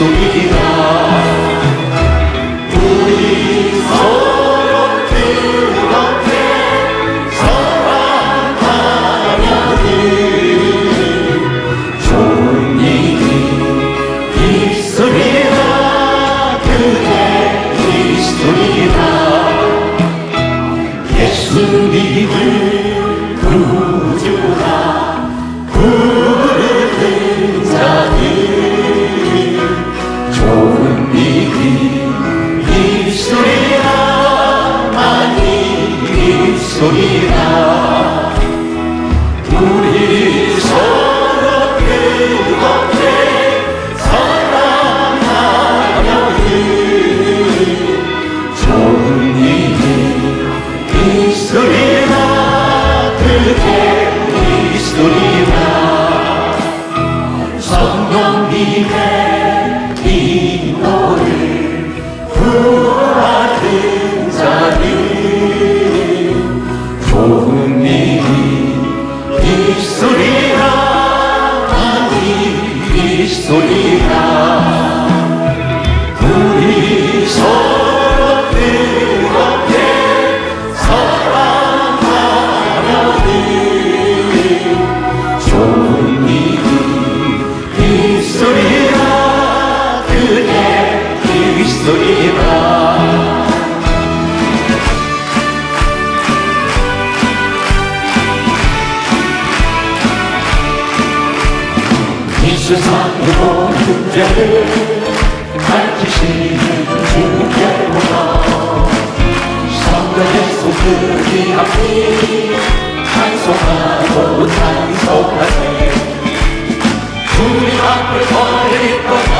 走一 그리스도이라 이 세상의 모든 죄를 밝히시는 주께로나 성전에서 그리 앞이 찬송하고 찬송하네. 우리 앞을 버릴 거다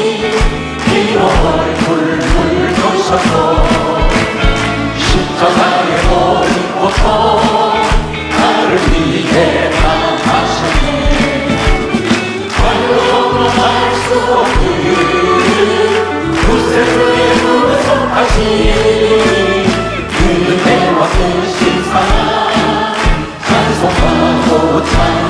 Transform my.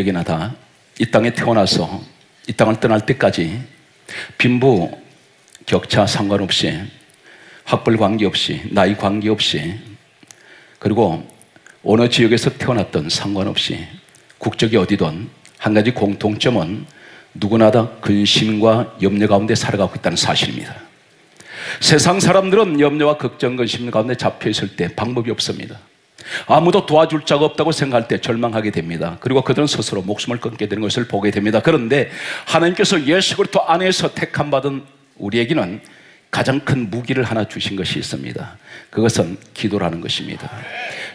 누구에게나 다 이 땅에 태어나서 이 땅을 떠날 때까지 빈부 격차 상관없이 학벌 관계없이 나이 관계없이 그리고 어느 지역에서 태어났던 상관없이 국적이 어디든 한 가지 공통점은 누구나 다 근심과 염려 가운데 살아가고 있다는 사실입니다. 세상 사람들은 염려와 걱정, 근심 가운데 잡혀 있을 때 방법이 없습니다. 아무도 도와줄 자가 없다고 생각할 때 절망하게 됩니다. 그리고 그들은 스스로 목숨을 끊게 되는 것을 보게 됩니다. 그런데 하나님께서 예수 그리스도 안에서 택함 받은 우리에게는 가장 큰 무기를 하나 주신 것이 있습니다. 그것은 기도라는 것입니다.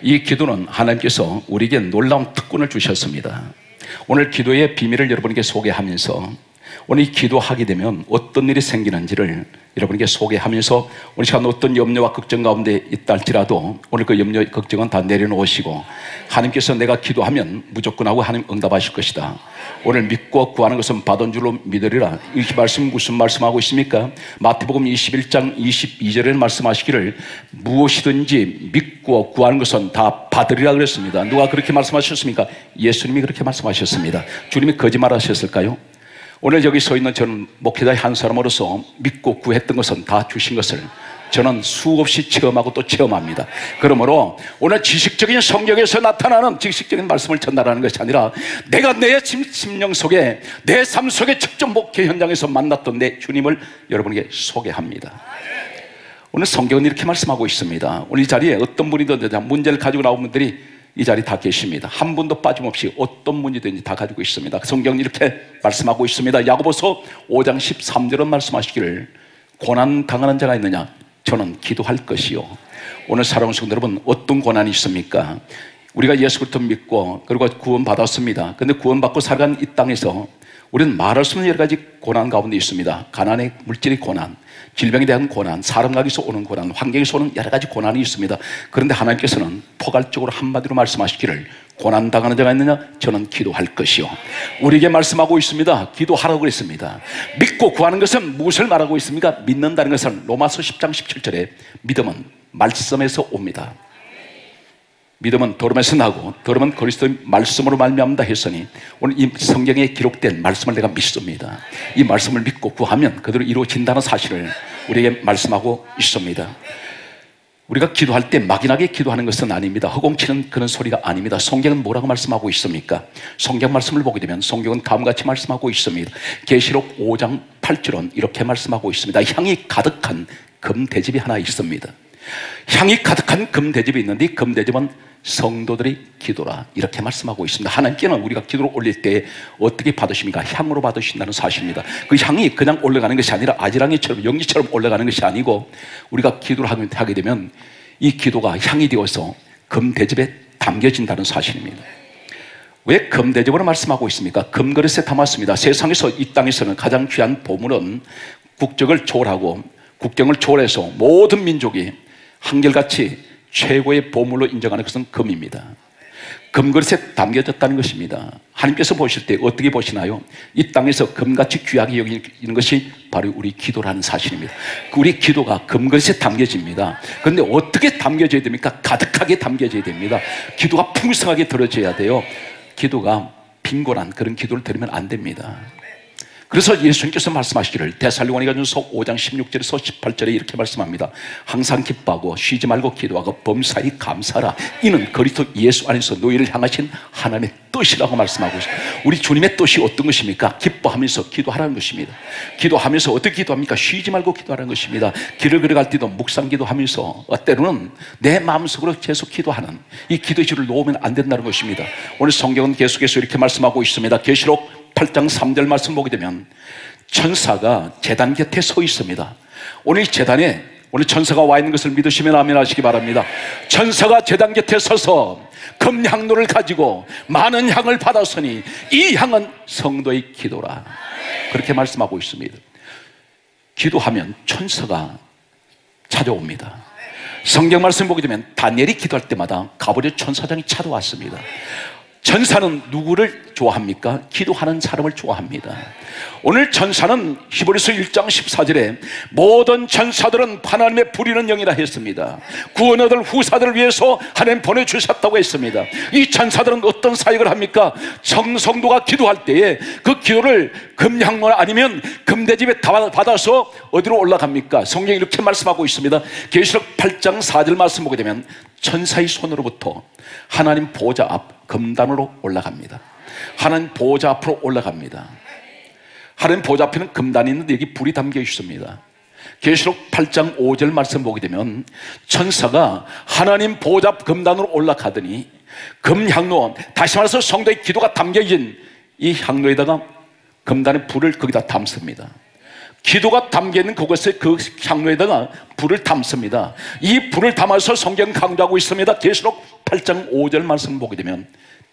이 기도는 하나님께서 우리에게 놀라운 특권을 주셨습니다. 오늘 기도의 비밀을 여러분에게 소개하면서 오늘 이 기도하게 되면 어떤 일이 생기는지를 여러분에게 소개하면서 오늘 시간 어떤 염려와 걱정 가운데 있다 할지라도 오늘 그 염려, 걱정은 다 내려놓으시고 하나님께서 내가 기도하면 무조건 하고 하나님 응답하실 것이다. 오늘 믿고 구하는 것은 받은 줄로 믿으리라. 이 말씀 무슨 말씀하고 있습니까? 마태복음 21장 22절에 말씀하시기를 무엇이든지 믿고 구하는 것은 다 받으리라 그랬습니다. 누가 그렇게 말씀하셨습니까? 예수님이 그렇게 말씀하셨습니다. 주님이 거짓말 하셨을까요? 오늘 여기 서 있는 저는 목회자의 한 사람으로서 믿고 구했던 것은 다 주신 것을 저는 수없이 체험하고 또 체험합니다. 그러므로 오늘 지식적인 성경에서 나타나는 지식적인 말씀을 전달하는 것이 아니라 내가 내 심- 심령 속에 내 삶 속에 직접 목회 현장에서 만났던 내 주님을 여러분에게 소개합니다. 오늘 성경은 이렇게 말씀하고 있습니다. 오늘 이 자리에 어떤 분이든 문제를 가지고 나온 분들이 이 자리에 다 계십니다. 한 분도 빠짐없이 어떤 문제든지 다 가지고 있습니다. 성경은 이렇게 말씀하고 있습니다. 야고보서 5장 13절은 말씀하시기를 고난 당하는 자가 있느냐? 저는 기도할 것이요. 오늘 사랑하는 성도 여러분 어떤 고난이 있습니까? 우리가 예수 그리스도 믿고 그리고 구원 받았습니다. 근데 구원 받고 살아간 이 땅에서 우리는 말할 수 없는 여러 가지 고난 가운데 있습니다. 가난의 물질의 고난, 질병에 대한 고난, 사람각에서 오는 고난, 환경에서 오는 여러 가지 고난이 있습니다. 그런데 하나님께서는 포괄적으로 한마디로 말씀하시기를 고난 당하는 자가 있느냐? 저는 기도할 것이요. 우리에게 말씀하고 있습니다. 기도하라고 그랬습니다. 믿고 구하는 것은 무엇을 말하고 있습니까? 믿는다는 것은 로마서 10장 17절에 믿음은 말씀에서 옵니다. 믿음은 도름에서 나고 도름은 그리스도의 말씀으로 말미암다 했으니 오늘 이 성경에 기록된 말씀을 내가 믿습니다. 이 말씀을 믿고 구하면 그대로 이루어진다는 사실을 우리에게 말씀하고 있습니다. 우리가 기도할 때 막연하게 기도하는 것은 아닙니다. 허공치는 그런 소리가 아닙니다. 성경은 뭐라고 말씀하고 있습니까? 성경 말씀을 보게 되면 성경은 다음같이 말씀하고 있습니다. 계시록 5장 8절은 이렇게 말씀하고 있습니다. 향이 가득한 금대집이 하나 있습니다. 향이 가득한 금대집이 있는데 이 금대집은 성도들의 기도라 이렇게 말씀하고 있습니다. 하나님께는 우리가 기도를 올릴 때 어떻게 받으십니까? 향으로 받으신다는 사실입니다. 그 향이 그냥 올라가는 것이 아니라 아지랑이처럼 연기처럼 올라가는 것이 아니고 우리가 기도를 하게 되면 이 기도가 향이 되어서 금대접에 담겨진다는 사실입니다. 왜 금대접으로 말씀하고 있습니까? 금그릇에 담았습니다. 세상에서 이 땅에서는 가장 귀한 보물은 국적을 초월하고 국경을 초월해서 모든 민족이 한결같이 최고의 보물로 인정하는 것은 금입니다. 금그릇에 담겨졌다는 것입니다. 하나님께서 보실 때 어떻게 보시나요? 이 땅에서 금같이 귀하게 여기는 것이 바로 우리 기도라는 사실입니다. 그 우리 기도가 금그릇에 담겨집니다. 그런데 어떻게 담겨져야 됩니까? 가득하게 담겨져야 됩니다. 기도가 풍성하게 들어져야 돼요. 기도가 빈곤한 그런 기도를 드리면 안 됩니다. 그래서 예수님께서 말씀하시기를 대살리원이가전서 5장 16절에서 18절에 이렇게 말씀합니다. 항상 기뻐하고 쉬지 말고 기도하고 범사히 감사라. 이는 그리스도 예수 안에서 너희를 향하신 하나님의 뜻이라고 말씀하고 있습니다. 우리 주님의 뜻이 어떤 것입니까? 기뻐하면서 기도하라는 것입니다. 기도하면서 어떻게 기도합니까? 쉬지 말고 기도하라는 것입니다. 길을 걸어갈 때도 묵상 기도하면서 때로는 내 마음속으로 계속 기도하는 이 기도의 줄을 놓으면 안 된다는 것입니다. 오늘 성경은 계속해서 이렇게 말씀하고 있습니다. 계시록 8장 3절 말씀 보게 되면 천사가 재단 곁에 서 있습니다. 오늘 재단에 오늘 천사가 와 있는 것을 믿으시면 아멘 하시기 바랍니다. 천사가 재단 곁에 서서 금향로를 가지고 많은 향을 받았으니 이 향은 성도의 기도라. 그렇게 말씀하고 있습니다. 기도하면 천사가 찾아옵니다. 성경 말씀 보게 되면 다니엘이 기도할 때마다 가버려 천사장이 찾아왔습니다. 천사는 누구를 좋아합니까? 기도하는 사람을 좋아합니다. 오늘 천사는 히브리서 1장 14절에 모든 천사들은 하나님의 부리는 영이라 했습니다. 구원 얻을 후사들을 위해서 하나님 보내주셨다고 했습니다. 이 천사들은 어떤 사역을 합니까? 정성도가 기도할 때에 그 기도를 금향물 아니면 금대집에 받아서 어디로 올라갑니까? 성경이 이렇게 말씀하고 있습니다. 계시록 8장 4절 말씀 보게 되면 천사의 손으로부터 하나님 보좌 앞 금단으로 올라갑니다. 하나님 보좌 앞으로 올라갑니다. 하나님 보좌 앞에는 금단이 있는데 여기 불이 담겨 있습니다. 계시록 8장 5절 말씀 보게 되면 천사가 하나님 보좌 앞 금단으로 올라가더니 금향로 다시 말해서 성도의 기도가 담겨진 이 향로에다가 금단의 불을 거기다 담습니다. 기도가 담겨 있는 그것에 그 향로에다가 불을 담습니다. 이 불을 담아서 성경 강조하고 있습니다. 계시록 8장 5절 말씀 보게 되면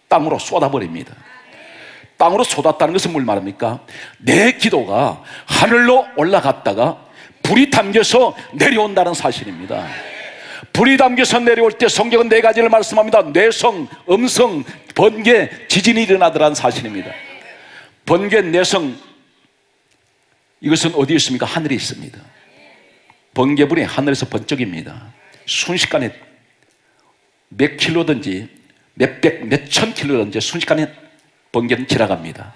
땅으로 쏟아버립니다. 땅으로 쏟았다는 것은 뭘 말합니까? 내 기도가 하늘로 올라갔다가 불이 담겨서 내려온다는 사실입니다. 불이 담겨서 내려올 때 성경은 네 가지를 말씀합니다. 뇌성, 음성, 번개, 지진이 일어나더라는 사실입니다. 번개, 내성, 이것은 어디에 있습니까? 하늘에 있습니다. 번개불이 하늘에서 번쩍입니다. 순식간에 몇 킬로든지 몇백, 몇천 킬로든지 순식간에 번개는 지나갑니다.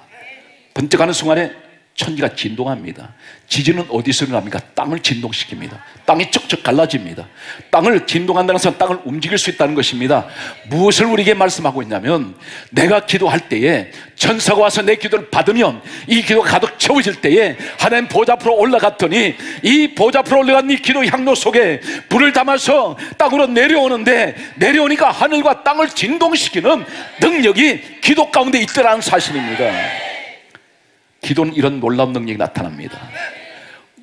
번쩍하는 순간에 천지가 진동합니다. 지진은 어디서 일어납니까? 땅을 진동시킵니다. 땅이 쩍쩍 갈라집니다. 땅을 진동한다는 것은 땅을 움직일 수 있다는 것입니다. 무엇을 우리에게 말씀하고 있냐면 내가 기도할 때에 천사가 와서 내 기도를 받으면 이 기도가 가득 채워질 때에 하나님 보좌 앞으로 올라갔더니 이 보좌 앞으로 올라간 이 기도 향로 속에 불을 담아서 땅으로 내려오는데 내려오니까 하늘과 땅을 진동시키는 능력이 기도 가운데 있더라는 사실입니다. 기도는 이런 놀라운 능력이 나타납니다.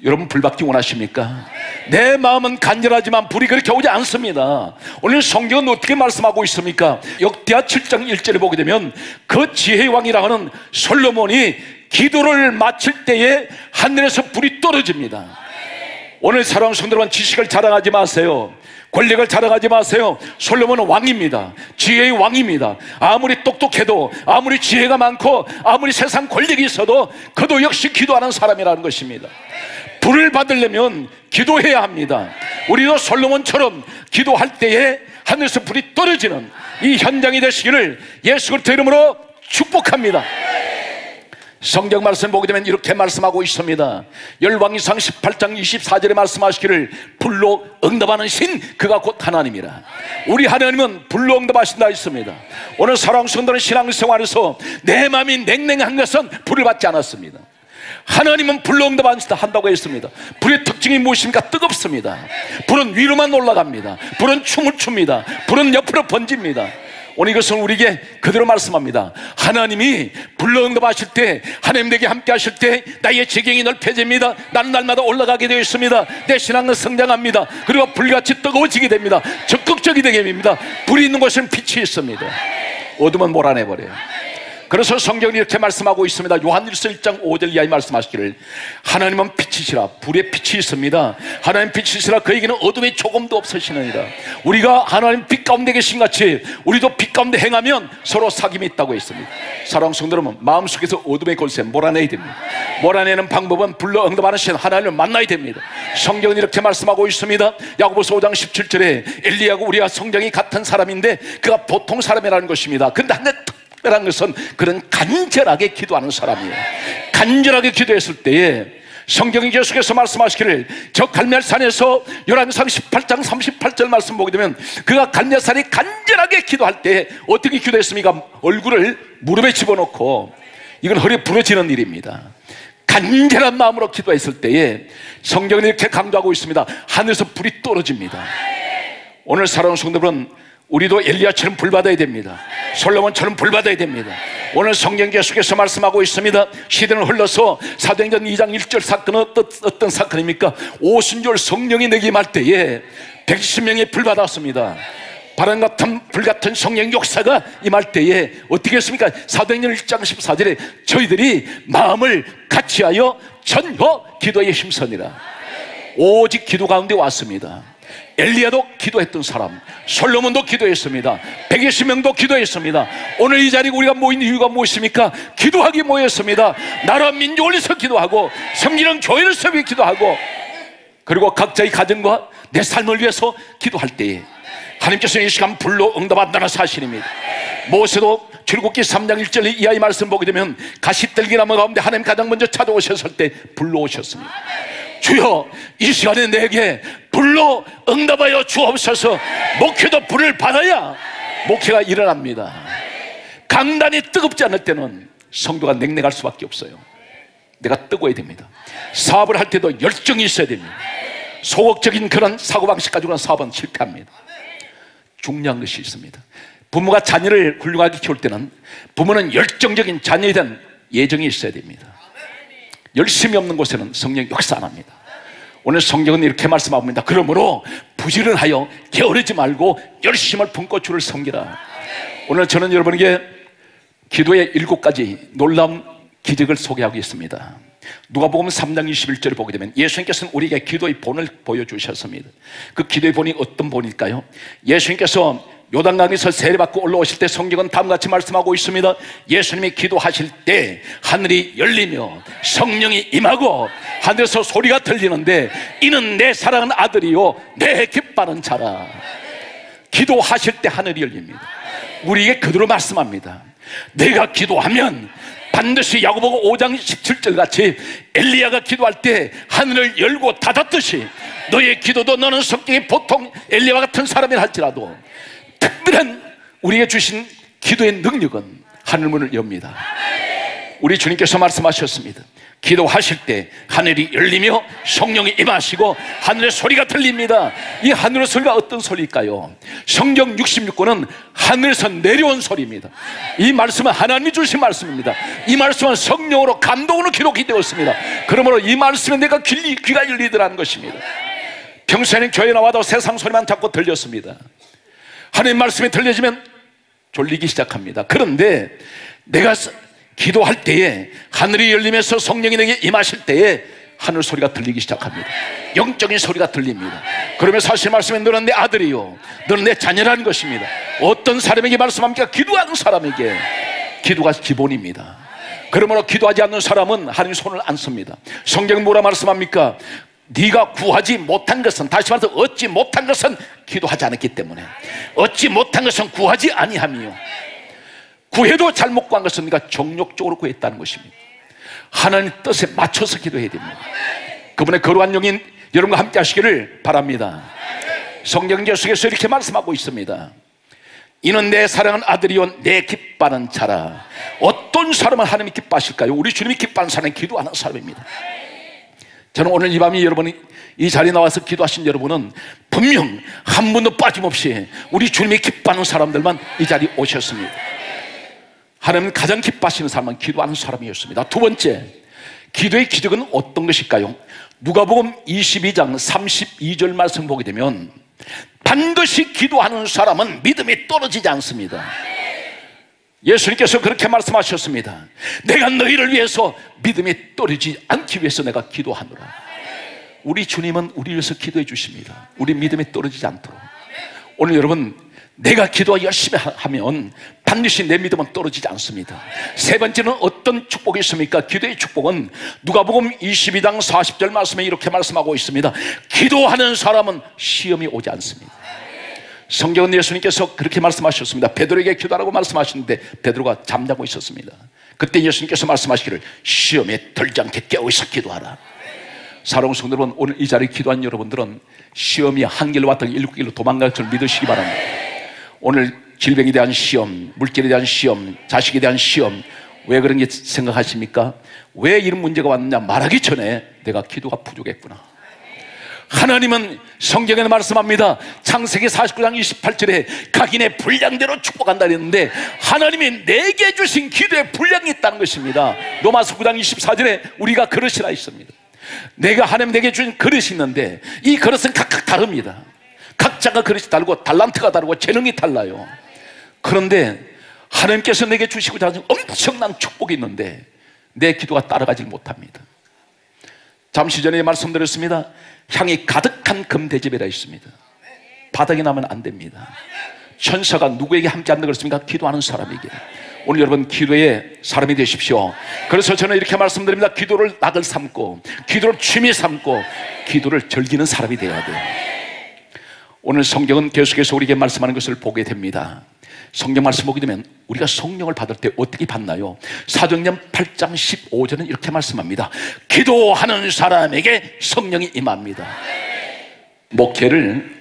여러분 불받기 원하십니까? 내 마음은 간절하지만 불이 그렇게 오지 않습니다. 오늘 성경은 어떻게 말씀하고 있습니까? 역대하 7장 1절에 보게 되면 그 지혜의 왕이라 하는 솔로몬이 기도를 마칠 때에 하늘에서 불이 떨어집니다. 오늘 사랑하는 성도만 지식을 자랑하지 마세요. 권력을 자랑하지 마세요. 솔로몬은 왕입니다. 지혜의 왕입니다. 아무리 똑똑해도, 아무리 지혜가 많고, 아무리 세상 권력이 있어도, 그도 역시 기도하는 사람이라는 것입니다. 불을 받으려면 기도해야 합니다. 우리도 솔로몬처럼 기도할 때에 하늘에서 불이 떨어지는 이 현장이 되시기를 예수 그리스도 이름으로 축복합니다. 성경 말씀 보게 되면 이렇게 말씀하고 있습니다. 열왕기상 18장 24절에 말씀하시기를 불로 응답하는 신 그가 곧 하나님이라. 우리 하나님은 불로 응답하신다 했습니다. 오늘 사랑하는 성도는 신앙생활에서 내 마음이 냉랭한 것은 불을 받지 않았습니다. 하나님은 불로 응답한다 한다고 했습니다. 불의 특징이 무엇입니까? 뜨겁습니다. 불은 위로만 올라갑니다. 불은 춤을 춥니다. 불은 옆으로 번집니다. 오늘 이것은 우리에게 그대로 말씀합니다. 하나님이 불러 응답하실 때, 하나님 내게 함께 하실 때, 나의 지경이 넓혀집니다. 나는 날마다 올라가게 되어 있습니다. 내 신앙은 성장합니다. 그리고 불같이 뜨거워지게 됩니다. 적극적이 되게 됩니다. 불이 있는 곳에는 빛이 있습니다. 어둠은 몰아내버려요. 그래서 성경이 이렇게 말씀하고 있습니다. 요한일서 1장 5절 이하에 말씀하시기를 하나님은 빛이시라 불에 빛이 있습니다. 하나님 빛이시라 그에게는 어둠이 조금도 없으시느니라. 우리가 하나님 빛 가운데 계신 같이 우리도 빛 가운데 행하면 서로 사귐이 있다고 했습니다. 사랑하는 성도 여러분 마음속에서 어둠의 골세 몰아내야 됩니다. 몰아내는 방법은 불러 응답하는 신 하나님을 만나야 됩니다. 성경은 이렇게 말씀하고 있습니다. 야고보서 5장 17절에 엘리야고 우리와 성경이 같은 사람인데 그가 보통 사람이라는 것입니다. 근데 한데 특별한 것은 그런 간절하게 기도하는 사람이에요. 간절하게 기도했을 때에 성경이 계속해서 말씀하시기를 저 갈멜산에서 열왕상 18장 38절 말씀 보게 되면 그가 갈멜산이 간절하게 기도할 때 어떻게 기도했습니까? 얼굴을 무릎에 집어넣고 이건 허리 부러지는 일입니다. 간절한 마음으로 기도했을 때에 성경은 이렇게 강조하고 있습니다. 하늘에서 불이 떨어집니다. 오늘 살아온 성도들은 우리도 엘리야처럼 불 받아야 됩니다. 솔로몬처럼 불 받아야 됩니다. 오늘 성경 계속해서 말씀하고 있습니다. 시대는 흘러서 사도행전 2장 1절 사건은 어떤, 어떤 사건입니까? 오순절 성령이 임할 때에 110명이 불 받았습니다. 바람 같은 불 같은 성령 역사가 임할 때에 어떻게 했습니까? 사도행전 1장 14절에 저희들이 마음을 같이하여 전혀 기도에 힘서니라. 오직 기도 가운데 왔습니다. 엘리야도 기도했던 사람, 솔로몬도 기도했습니다. 120명도 기도했습니다. 오늘 이 자리에 우리가 모인 이유가 무엇입니까? 기도하기 모였습니다. 나라 민족을 위해서 기도하고 섬기는 교회를 위해 기도하고 그리고 각자의 가정과 내 삶을 위해서 기도할 때에 하나님께서 이 시간 불로 응답한다는 사실입니다. 모세도 출국기 3장 1절 이하의 말씀 보게 되면 가시떨기 나무 가운데 하나님 가장 먼저 찾아오셨을 때 불러 오셨습니다. 주여 이 시간에 내게 불로 응답하여 주옵소서. 목회도 불을 받아야 목회가 일어납니다. 강단이 뜨겁지 않을 때는 성도가 냉랭할 수밖에 없어요. 내가 뜨거워야 됩니다. 사업을 할 때도 열정이 있어야 됩니다. 소극적인 그런 사고방식 가지고는 사업은 실패합니다 중요한 것이 있습니다 부모가 자녀를 훌륭하게 키울 때는 부모는 열정적인 자녀에 대한 예정이 있어야 됩니다 열심히 없는 곳에는 성령 역사 안 합니다. 오늘 성경은 이렇게 말씀합니다. 그러므로 부지런하여 게으르지 말고 열심을 품고 주를 섬기라. 오늘 저는 여러분에게 기도의 일곱 가지 놀라운 기적을 소개하고 있습니다. 누가복음 3장 21절을 보게 되면 예수님께서는 우리에게 기도의 본을 보여주셨습니다. 그 기도의 본이 어떤 본일까요? 예수님께서 요단강에서 세례받고 올라오실 때 성경은 다음과 같이 말씀하고 있습니다. 예수님이 기도하실 때 하늘이 열리며 성령이 임하고 하늘에서 소리가 들리는데 이는 내 사랑하는 아들이요 내 기뻐하는 자라. 기도하실 때 하늘이 열립니다. 우리에게 그대로 말씀합니다. 내가 기도하면 반드시 야고보가 5장 17절 같이 엘리야가 기도할 때 하늘을 열고 닫았듯이 너의 기도도 너는 성격이 보통 엘리야 같은 사람이 할지라도 특별한 우리에게 주신 기도의 능력은 하늘문을 엽니다. 우리 주님께서 말씀하셨습니다. 기도하실 때 하늘이 열리며 성령이 임하시고 하늘의 소리가 들립니다. 이 하늘의 소리가 어떤 소리일까요? 성경 66권은 하늘에서 내려온 소리입니다. 이 말씀은 하나님이 주신 말씀입니다. 이 말씀은 성령으로 감동으로 기록이 되었습니다. 그러므로 이 말씀에 내가 귀, 귀가 열리더라는 것입니다. 평소에는 교회 나와도 세상 소리만 자꾸 들렸습니다. 하나님 말씀이 들려지면 졸리기 시작합니다. 그런데 내가 기도할 때에 하늘이 열리면서 성령이 내게 임하실 때에 하늘 소리가 들리기 시작합니다. 영적인 소리가 들립니다. 그러면 사실 말씀에 너는 내 아들이요. 너는 내 자녀라는 것입니다. 어떤 사람에게 말씀합니까? 기도하는 사람에게. 기도가 기본입니다. 그러므로 기도하지 않는 사람은 하나님 손을 안 씁니다. 성경 뭐라 말씀합니까? 네가 구하지 못한 것은 다시 말해서 얻지 못한 것은 기도하지 않았기 때문에 얻지 못한 것은 구하지 아니함이요 구해도 잘못 구한 것은 네가 정욕적으로 구했다는 것입니다. 하나님 뜻에 맞춰서 기도해야 됩니다. 그분의 거룩한 영인 여러분과 함께 하시기를 바랍니다. 성경 계속해서 이렇게 말씀하고 있습니다. 이는 내 사랑하는 아들이요 내 기뻐하는 자라. 어떤 사람은 하나님이 기뻐하실까요? 우리 주님이 기뻐하는 사람은 기도하는 사람입니다. 저는 오늘 이 밤에 여러분이 이 자리에 나와서 기도하신 여러분은 분명 한 분도 빠짐없이 우리 주님이 기뻐하는 사람들만 이 자리에 오셨습니다. 하나님 가장 기뻐하시는 사람은 기도하는 사람이었습니다. 두 번째, 기도의 기적은 어떤 것일까요? 누가복음 22장 32절 말씀 보게 되면 반드시 기도하는 사람은 믿음이 떨어지지 않습니다. 예수님께서 그렇게 말씀하셨습니다. 내가 너희를 위해서 믿음이 떨어지지 않기 위해서 내가 기도하노라. 우리 주님은 우리 위해서 기도해 주십니다. 우리 믿음이 떨어지지 않도록. 오늘 여러분, 내가 기도 열심히 하- 하면 반드시 내 믿음은 떨어지지 않습니다. 세 번째는 어떤 축복이 있습니까? 기도의 축복은 누가복음 22장 40절 말씀에 이렇게 말씀하고 있습니다. 기도하는 사람은 시험이 오지 않습니다. 성경은 예수님께서 그렇게 말씀하셨습니다. 베드로에게 기도하라고 말씀하셨는데 베드로가 잠자고 있었습니다. 그때 예수님께서 말씀하시기를 시험에 들지 않게 깨어 있어 기도하라. 사랑하는 성도 여러분, 오늘 이 자리에 기도한 여러분들은 시험이 한 길로 왔다가 일곱 길로 도망갈 줄 믿으시기 바랍니다. 오늘 질병에 대한 시험, 물질에 대한 시험, 자식에 대한 시험, 왜 그런 게 생각하십니까? 왜 이런 문제가 왔느냐 말하기 전에 내가 기도가 부족했구나. 하나님은 성경에 말씀합니다. 창세기 49장 28절에 각인의 분량대로 축복한다 그랬는데 하나님이 내게 주신 기도에 분량이 있다는 것입니다. 로마서 9장 24절에 우리가 그릇이라 있습니다. 내가 하나님 내게 주신 그릇이 있는데 이 그릇은 각각 다릅니다. 각자가 그릇이 다르고 달란트가 다르고 재능이 달라요. 그런데 하나님께서 내게 주시고자 하신 엄청난 축복이 있는데 내 기도가 따라가지 못합니다. 잠시 전에 말씀드렸습니다. 향이 가득한 금대접이라 있습니다. 바닥에 나면 안 됩니다. 천사가 누구에게 함께 한다 그랬습니까? 기도하는 사람에게. 오늘 여러분 기도의 사람이 되십시오. 그래서 저는 이렇게 말씀드립니다. 기도를 낙을 삼고, 기도를 취미 삼고, 기도를 즐기는 사람이 되어야 돼요. 오늘 성경은 계속해서 우리에게 말씀하는 것을 보게 됩니다. 성경 말씀 보게 되면 우리가 성령을 받을 때 어떻게 받나요? 사도행전 8장 15절은 이렇게 말씀합니다. 기도하는 사람에게 성령이 임합니다. 목회를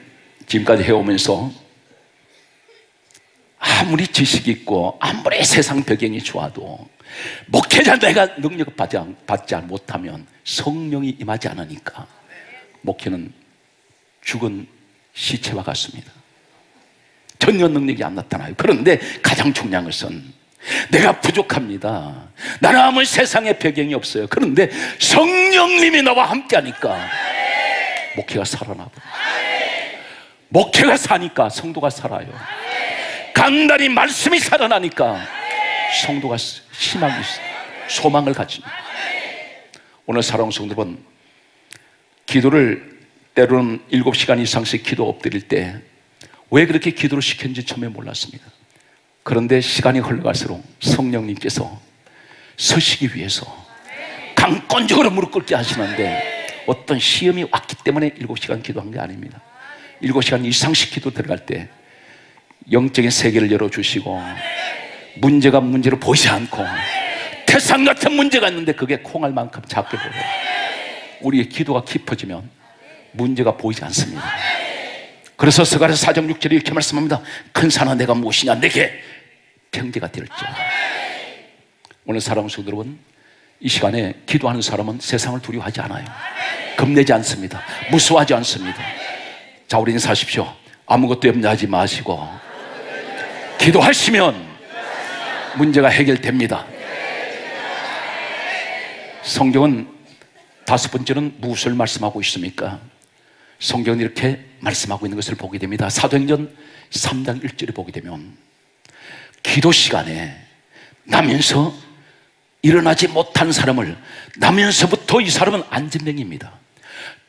지금까지 해오면서 아무리 지식이 있고 아무리 세상 배경이 좋아도 목회자 내가 능력을 받지, 않- 받지 못하면 성령이 임하지 않으니까 목회는 죽은 시체와 같습니다. 전혀 능력이 안 나타나요. 그런데 가장 중요한 것은 내가 부족합니다. 나는 아무 세상에 배경이 없어요. 그런데 성령님이 나와 함께 하니까 목회가 살아나고 목회가 사니까 성도가 살아요. 간단히 말씀이 살아나니까 성도가 희망이. 소망을 가집니다. 오늘 사랑하는 성도 여러분 기도를 때로는 7시간 이상씩 기도 엎드릴 때 왜 그렇게 기도를 시켰는지 처음에 몰랐습니다. 그런데 시간이 흘러갈수록 성령님께서 서시기 위해서 강권적으로 무릎 꿇게 하시는데 어떤 시험이 왔기 때문에 7시간 기도한 게 아닙니다. 7시간 이상씩 기도 들어갈 때 영적인 세계를 열어주시고 문제가 문제로 보이지 않고 태산 같은 문제가 있는데 그게 콩알 만큼 작게 보여요. 우리의 기도가 깊어지면 문제가 보이지 않습니다. 그래서 스가랴 4장 6절에 이렇게 말씀합니다. 큰 산아 내가 무엇이냐 내게 경계가 될지어다. 오늘 사랑하는 성도 여러분 이 시간에 기도하는 사람은 세상을 두려워하지 않아요. 겁내지 않습니다. 무서워하지 않습니다. 자, 우리 인사하십시오. 아무것도 염려하지 마시고 기도하시면 문제가 해결됩니다. 성경은 다섯 번째는 무엇을 말씀하고 있습니까? 성경은 이렇게 말씀하고 있는 것을 보게 됩니다. 사도행전 3장 1절에 보게 되면 기도 시간에 나면서 일어나지 못한 사람을 나면서부터 이 사람은 안진뱅입니다.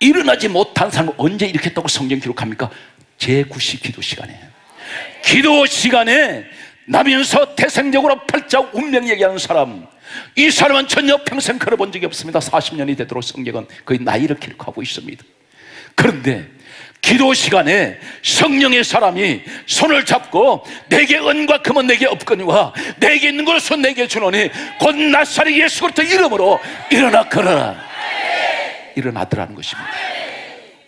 일어나지 못한 사람을 언제 일으켰다고 성경 기록합니까? 제9시 기도 시간에. 기도 시간에 나면서 태생적으로 팔자 운명 얘기하는 사람 이 사람은 전혀 평생 걸어본 적이 없습니다 40년이 되도록 성경은 거의 나이를 기록하고 있습니다 그런데 기도 시간에 성령의 사람이 손을 잡고 내게 은과 금은 내게 없거니와 내게 있는 것은 내게 주노니 곧 나사렛 예수 그리스도 이름으로 일어나 걸어라. 일어나더라는 것입니다.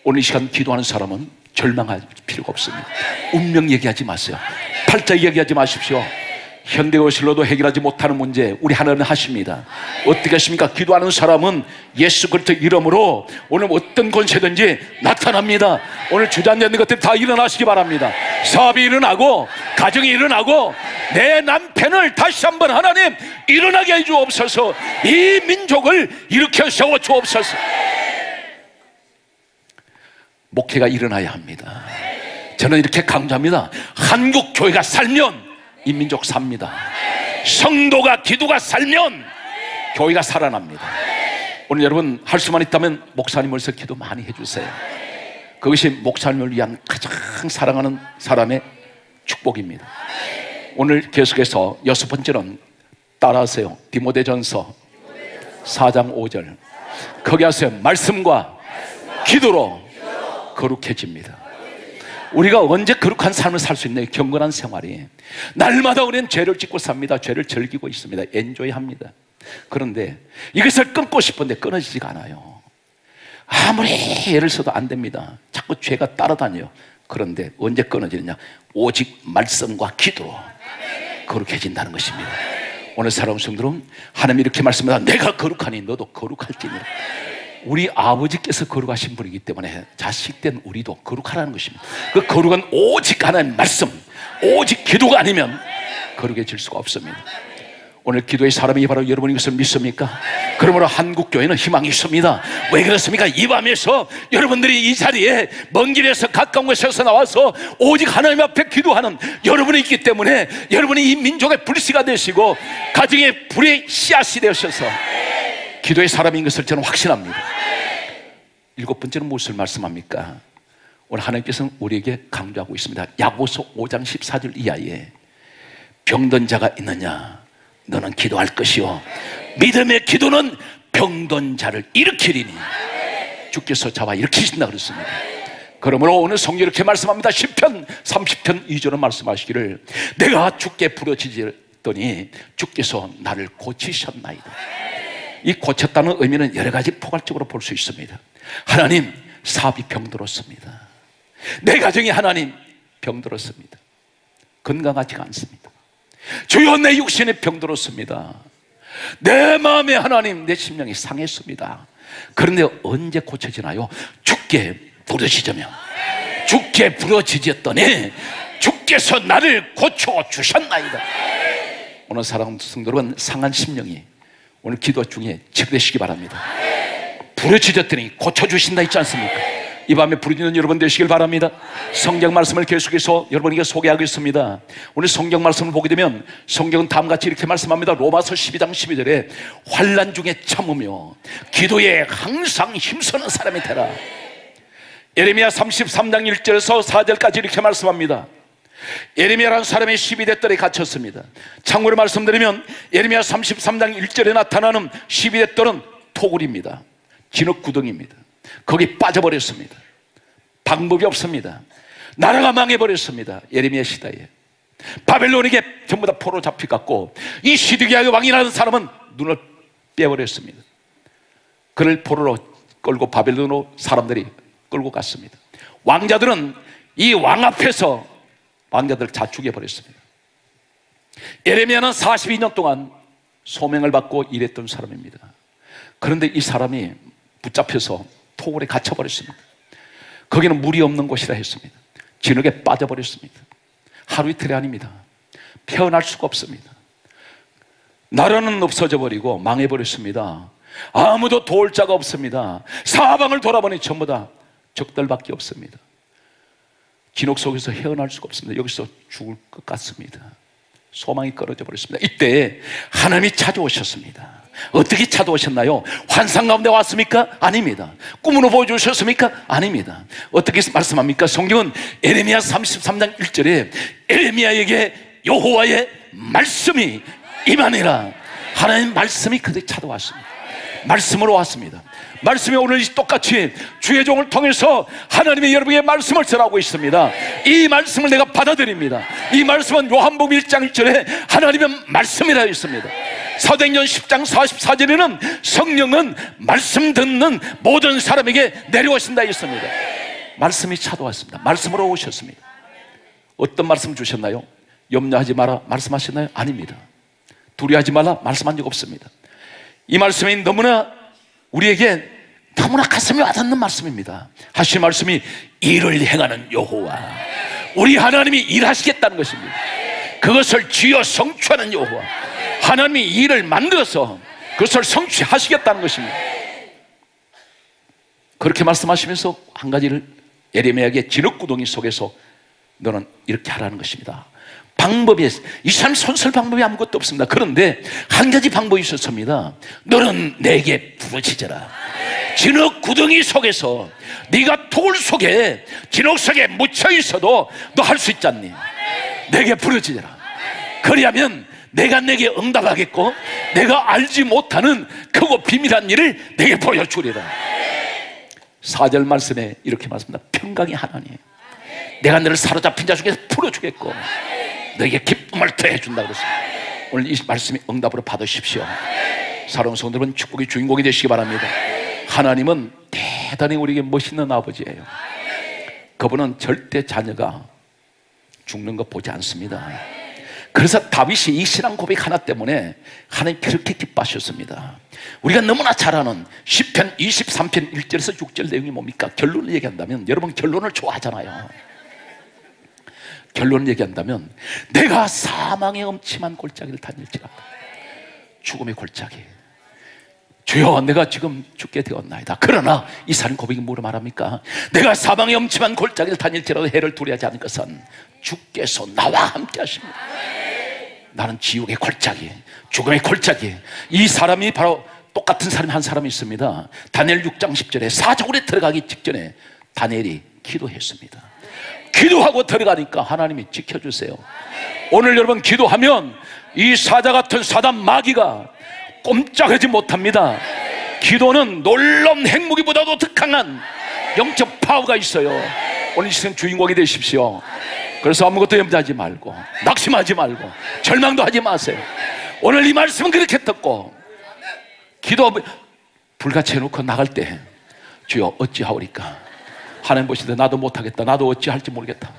오늘 이 시간 기도하는 사람은 절망할 필요가 없습니다. 운명 얘기하지 마세요. 팔자 얘기하지 마십시오 현대의실로도 해결하지 못하는 문제 우리 하나님은 하십니다. 어떻게 하십니까? 기도하는 사람은 예수 그리스도 이름으로 오늘 어떤 권세든지 나타납니다. 오늘 주저앉는 것들 다 일어나시기 바랍니다. 사업이 일어나고 가정이 일어나고 내 남편을 다시 한번 하나님 일어나게 해 주옵소서. 이 민족을 일으켜 세워 주옵소서. 목회가 일어나야 합니다. 저는 이렇게 강조합니다. 한국 교회가 살면 이 민족 삽니다. 성도가 기도가 살면 교회가 살아납니다. 오늘 여러분 할 수만 있다면 목사님을서 기도 많이 해주세요. 그것이 목사님을 위한 가장 사랑하는 사람의 축복입니다. 오늘 계속해서 여섯 번째는 따라하세요. 디모데전서 4장 5절. 거기 하세요. 말씀과 기도로 거룩해집니다. 우리가 언제 거룩한 삶을 살 수 있나요? 경건한 생활이. 날마다 우리는 죄를 짓고 삽니다. 죄를 즐기고 있습니다. 엔조이 합니다. 그런데 이것을 끊고 싶은데 끊어지지가 않아요. 아무리 애를 써도 안 됩니다. 자꾸 죄가 따라다녀요. 그런데 언제 끊어지느냐? 오직 말씀과 기도로 거룩해진다는 것입니다. 오늘 사랑하는 성들은 하나님이 이렇게 말씀합니다. 내가 거룩하니 너도 거룩할지니라. 우리 아버지께서 거룩하신 분이기 때문에 자식된 우리도 거룩하라는 것입니다. 그 거룩은 오직 하나님 말씀, 오직 기도가 아니면 거룩해질 수가 없습니다. 오늘 기도의 사람이 바로 여러분이 것을 믿습니까? 그러므로 한국 교회는 희망이 있습니다. 왜 그렇습니까? 이 밤에서 여러분들이 이 자리에 먼 길에서 가까운 곳에서 나와서 오직 하나님 앞에 기도하는 여러분이 있기 때문에 여러분이 이 민족의 불씨가 되시고 가정의 불의 씨앗이 되셔서 기도의 사람인 것을 저는 확신합니다. 일곱 번째는 무엇을 말씀합니까? 오늘 하나님께서는 우리에게 강조하고 있습니다. 야고서 5장 14절 이하에 병든 자가 있느냐? 너는 기도할 것이요. 믿음의 기도는 병든 자를 일으키리니 주께서 잡아 일으키신다 그랬습니다. 그러므로 오늘 성경 이렇게 말씀합니다. 10편 30편 2절은 말씀하시기를 내가 주께 부러지더니 주께서 나를 고치셨나이다. 이 고쳤다는 의미는 여러 가지 포괄적으로 볼 수 있습니다. 하나님 사업이 병들었습니다. 내 가정이 하나님 병들었습니다. 건강하지가 않습니다. 주여 내 육신에 병들었습니다. 내 마음에 하나님 내 심령이 상했습니다. 그런데 언제 고쳐지나요? 죽게 부러지자면 죽게 부러지졌더니 주께서 나를 고쳐 주셨나이다. 오늘 사랑하는 성도 여러분 상한 심령이 오늘 기도 중에 체크되시기 바랍니다. 부르짖었더니 고쳐주신다 있지 않습니까? 이 밤에 부르짖는 여러분 되시길 바랍니다. 성경 말씀을 계속해서 여러분에게 소개하겠습니다. 오늘 성경 말씀을 보게 되면 성경은 다음같이 이렇게 말씀합니다. 로마서 12장 12절에 환란 중에 참으며 기도에 항상 힘쓰는 사람이 되라. 예레미야 33장 1절에서 4절까지 이렇게 말씀합니다. 예레미야라는 사람이 12대 뜰에 갇혔습니다. 참고로 말씀드리면 예레미야 33장 1절에 나타나는 12대 뜰은 토굴입니다. 진흙 구덩입니다. 거기 빠져버렸습니다. 방법이 없습니다. 나라가 망해버렸습니다. 예레미야 시대에. 바벨론에게 전부 다 포로 잡혀갔고 이 시드기야의 왕이라는 사람은 눈을 빼버렸습니다. 그를 포로로 끌고 바벨론으로 사람들이 끌고 갔습니다. 왕자들은 이 왕 앞에서 왕자들 다 죽여버렸습니다. 예레미야는 42년 동안 소명을 받고 일했던 사람입니다. 그런데 이 사람이 붙잡혀서 토굴에 갇혀버렸습니다. 거기는 물이 없는 곳이라 했습니다. 진흙에 빠져버렸습니다. 하루 이틀이 아닙니다. 태어날 수가 없습니다. 나라는 없어져 버리고 망해버렸습니다. 아무도 도울 자가 없습니다. 사방을 돌아보니 전부 다 적들밖에 없습니다. 진옥 속에서 헤어날 수가 없습니다. 여기서 죽을 것 같습니다. 소망이 끊어져 버렸습니다. 이때 하나님이 찾아오셨습니다. 어떻게 찾아오셨나요? 환상 가운데 왔습니까? 아닙니다. 꿈으로 보여주셨습니까? 아닙니다. 어떻게 말씀합니까? 성경은 에레미야 33장 1절에 에레미야에게 여호와의 말씀이 임하니라 하나님 말씀이 그들 찾아왔습니다 말씀으로 왔습니다 말씀이 오늘 똑같이 주의 종을 통해서 하나님의 여러분의 말씀을 전하고 있습니다. 이 말씀을 내가 받아들입니다. 이 말씀은 요한복음 1장 1절에 하나님의 말씀이라 했습니다. 사도행전 10장 44절에는 성령은 말씀 듣는 모든 사람에게 내려오신다 했습니다. 말씀이 찾아왔습니다. 말씀으로 오셨습니다. 어떤 말씀 주셨나요? 염려하지 마라. 말씀하셨나요? 아닙니다. 두려워하지 말라. 말씀한 적 없습니다. 이 말씀이 너무나 우리에게 너무나 가슴에 와닿는 말씀입니다. 하신 말씀이 일을 행하는 여호와. 우리 하나님이 일하시겠다는 것입니다. 그것을 쥐어 성취하는 여호와. 하나님이 일을 만들어서 그것을 성취하시겠다는 것입니다. 그렇게 말씀하시면서 한 가지를 예레미야에게 진흙구덩이 속에서 너는 이렇게 하라는 것입니다. 방법이 이 사람 손설 방법이 아무것도 없습니다. 그런데 한 가지 방법이 있었습니다. 너는 내게 부르짖어라. 진흙 구덩이 속에서 네가 돌 속에 진흙 속에 묻혀 있어도 너 할 수 있잖니. 내게 부르짖어라. 그리하면 내가 내게 응답하겠고 내가 알지 못하는 크고 비밀한 일을 내게 보여주리라. 4절 말씀에 이렇게 말씀합니다. 평강이 하나님. 내가 너를 사로잡힌 자 중에서 풀어주겠고 너에게 기쁨을 더해 준다 그랬습니다. 오늘 이 말씀이 응답으로 받으십시오. 사랑하는 성도 여러분 축복의 주인공이 되시기 바랍니다. 하나님은 대단히 우리에게 멋있는 아버지예요. 그분은 절대 자녀가 죽는 거 보지 않습니다. 그래서 다윗이 이 신앙 고백 하나 때문에 하나님 그렇게 기뻐하셨습니다. 우리가 너무나 잘 아는 10편 23편 1절에서 6절 내용이 뭡니까? 결론을 얘기한다면 여러분 결론을 좋아하잖아요. 결론을 얘기한다면 내가 사망의 엄침한 골짜기를 다닐지라도 죽음의 골짜기. 주여 내가 지금 죽게 되었나이다. 그러나 이 사람 고백이 뭐로 말합니까? 내가 사망의 엄침한 골짜기를 다닐지라도 해를 두려워하지 않을 것은 주께서 나와 함께 하십니다. 나는 지옥의 골짜기 죽음의 골짜기. 이 사람이 바로 똑같은 사람이 한 사람이 있습니다. 다니엘 6장 10절에 사자굴에 들어가기 직전에 다니엘이 기도했습니다 기도하고 들어가니까 하나님이 지켜주세요. 오늘 여러분 기도하면 이 사자 같은 사단 마귀가 꼼짝하지 못합니다. 기도는 놀라운 핵무기보다도 더 강한 영적 파워가 있어요. 오늘 이 시간 주인공이 되십시오. 그래서 아무것도 염려하지 말고 낙심하지 말고 절망도 하지 마세요. 오늘 이 말씀은 그렇게 듣고 기도 불같이 해놓고 나갈 때 주여 어찌하오리까 하나님 보시되 나도 못하겠다. 나도 어찌할지 모르겠다.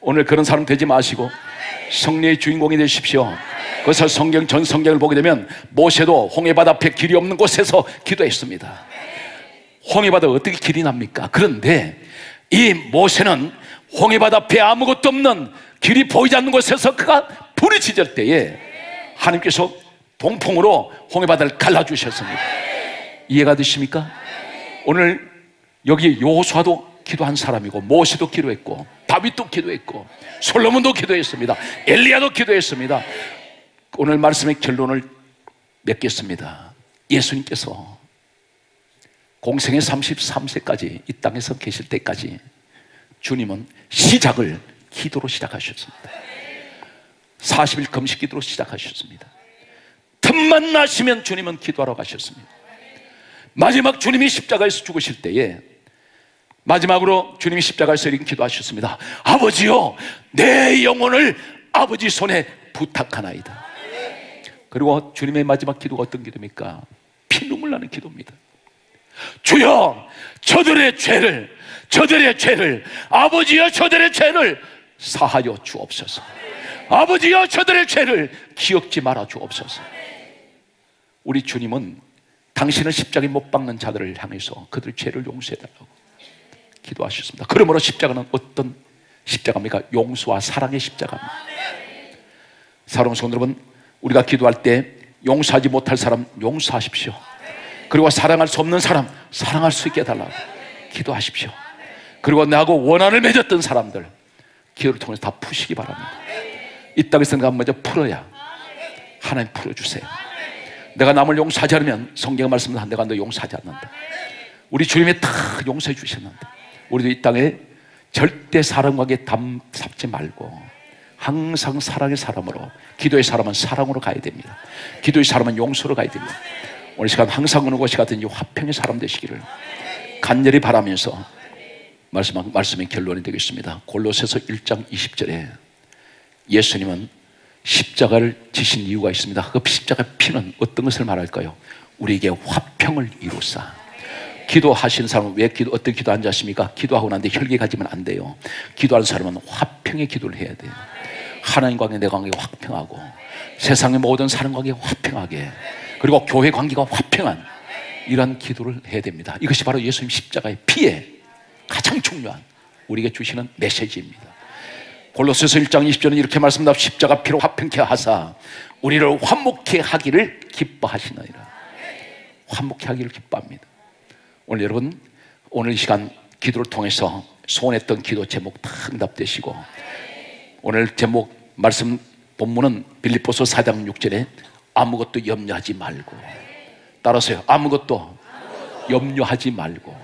오늘 그런 사람 되지 마시고 성리의 주인공이 되십시오. 그래서 성경 전 성경을 보게 되면 모세도 홍해바다 앞에 길이 없는 곳에서 기도했습니다. 홍해바다 어떻게 길이 납니까? 그런데 이 모세는 홍해바다 앞에 아무것도 없는 길이 보이지 않는 곳에서 그가 불이 짖을 때에 하나님께서 동풍으로 홍해바다를 갈라주셨습니다. 이해가 되십니까? 오늘 여기 요호수아도 기도한 사람이고 모세도 기도했고 다윗도 기도했고 솔로몬도 기도했습니다. 엘리야도 기도했습니다. 오늘 말씀의 결론을 맺겠습니다. 예수님께서 공생의 33세까지 이 땅에서 계실 때까지 주님은 시작을 기도로 시작하셨습니다. 40일 금식 기도로 시작하셨습니다. 틈만 나시면 주님은 기도하러 가셨습니다. 마지막 주님이 십자가에서 죽으실 때에 마지막으로 주님이 십자가에서 이렇게 기도하셨습니다. 아버지요 내 영혼을 아버지 손에 부탁하나이다. 그리고 주님의 마지막 기도가 어떤 기도입니까? 피눈물 나는 기도입니다. 주여 저들의 죄를 저들의 죄를 아버지여 저들의 죄를 사하여 주옵소서. 아버지여 저들의 죄를 기억지 말아 주옵소서. 우리 주님은 당신을 십자가에 못 박는 자들을 향해서 그들 죄를 용서해달라고 기도하셨습니다. 그러므로 십자가는 어떤 십자가입니까? 용서와 사랑의 십자가입니다 사랑하는 성도 여러분 우리가 기도할 때 용서하지 못할 사람 용서하십시오. 그리고 사랑할 수 없는 사람 사랑할 수 있게 해달라고 기도하십시오. 그리고 나하고 원한을 맺었던 사람들 기도를 통해서 다 푸시기 바랍니다. 이 땅에서 내가 먼저 풀어야 하나님 풀어주세요. 내가 남을 용서하지 않으면 성경 말씀은 내가 너 용서하지 않는다. 우리 주님이 다 용서해 주셨는데 우리도 이 땅에 절대 사람 관계 담 삼지 말고 항상 사랑의 사람으로 기도의 사람은 사랑으로 가야 됩니다. 기도의 사람은 용서로 가야 됩니다. 오늘 시간 항상 어느 곳이 가든지 화평의 사람 되시기를 간절히 바라면서 말씀, 말씀의 결론이 되겠습니다. 골로새서 1장 20절에 예수님은 십자가를 지신 이유가 있습니다. 그 십자가 피는 어떤 것을 말할까요? 우리에게 화평을 이루사. 기도하시는 사람은 왜 기도, 어떤 기도 안 하십니까? 기도하고 난데 혈기 가지면 안 돼요. 기도하는 사람은 화평의 기도를 해야 돼요. 하나님 관계, 내 관계가 화평하고 세상의 모든 사람 관계가 화평하게 그리고 교회 관계가 화평한 이러한 기도를 해야 됩니다. 이것이 바로 예수님 십자가의 피에 가장 중요한 우리에게 주시는 메시지입니다. 골로새서 1장 20절은 이렇게 말씀합니다. 십자가 피로 화평케 하사 우리를 화목케 하기를 기뻐하시나이다. 화목케 하기를 기뻐합니다. 오늘 여러분 오늘 이 시간 기도를 통해서 소원했던 기도 제목 다 응답되시고 오늘 제목 말씀 본문은 빌립보서 4장 6절에 아무것도 염려하지 말고. 따라서요. 아무것도 염려하지 말고.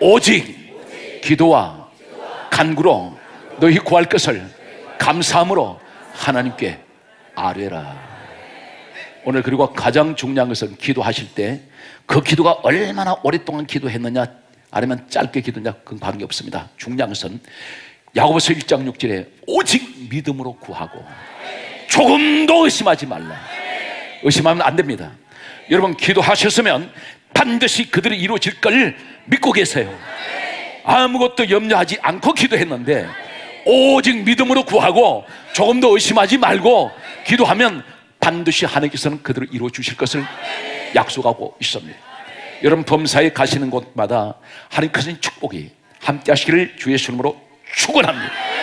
오직 기도와 간구로 너희 구할 것을 감사함으로 하나님께 아뢰라 오늘 그리고 가장 중요한 것은 기도하실 때 그 기도가 얼마나 오랫동안 기도했느냐 아니면 짧게 기도냐 그건 관계없습니다. 중요한 것은 야고보서 1장 6절에 오직 믿음으로 구하고 조금도 의심하지 말라. 의심하면 안 됩니다. 여러분 기도하셨으면 반드시 그들이 이루어질 걸 믿고 계세요. 아무것도 염려하지 않고 기도했는데 오직 믿음으로 구하고 조금도 의심하지 말고 기도하면 반드시 하나님께서는 그들을 이루어 주실 것을 약속하고 있습니다. 여러분 범사에 가시는 곳마다 하나님 크신 축복이 함께 하시기를 주의 이름으로 축원합니다.